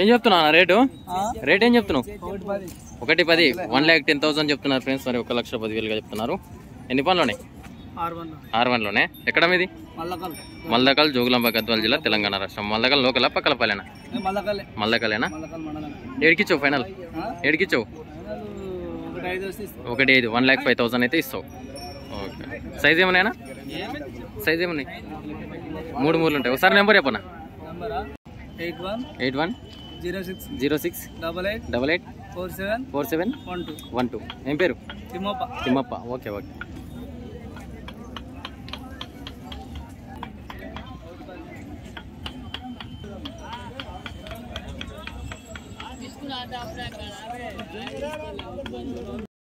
ఏం చెప్తున్నావు అన్న రేటు? రేట్ ఏం చెప్తున్నావు? ఒకటి పది. వన్ ల్యాక్ టెన్ థౌసండ్ చెప్తున్నారు ఫ్రెండ్స్. మరి ఒక లక్ష పదివేలుగా చెప్తున్నారు. ఎన్ని పనులునే ఆరు వన్లోనే. ఎక్కడ మీది? మల్దకల్ జోగులాంబ గద్వాల జిల్లా తెలంగాణ రాష్ట్రం. మల్దకల్ లోకల పక్కల పల్లెనా మల్లకల్లే. మల్దకలేనా ఏడికిచ్చావు ఫైనల్? ఏడికిచ్చావు? ఒకటి ఐదు వన్ ల్యాక్ ఫైవ్ థౌసండ్ అయితే ఇస్తావు. ఓకే. సైజ్ ఏమన్నాయినా సైజ్ ఏమున్నాయి? మూడు మూడు ఉంటాయి. ఒకసారి నెంబర్ చెప్పనా? Eight one. Zero six. Zero six. Double eight. Double eight. Four seven. Four seven. One two. One two. ఏం పేరు? తిమ్మప్ప. తిమ్మప్ప. Okay okay. गाना अपना करावे जय राम बोल बोल